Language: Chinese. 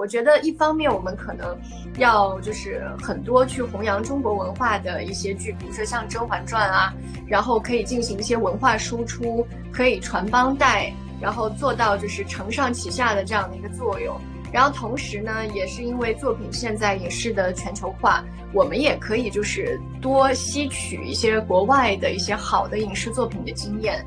我觉得一方面我们可能要就是很多去弘扬中国文化的一些剧比如说像甄嬛传啊然后可以进行一些文化输出可以传帮带然后做到就是承上启下的这样的一个作用。然后同时呢也是因为作品现在影视的全球化我们也可以就是多吸取一些国外的一些好的影视作品的经验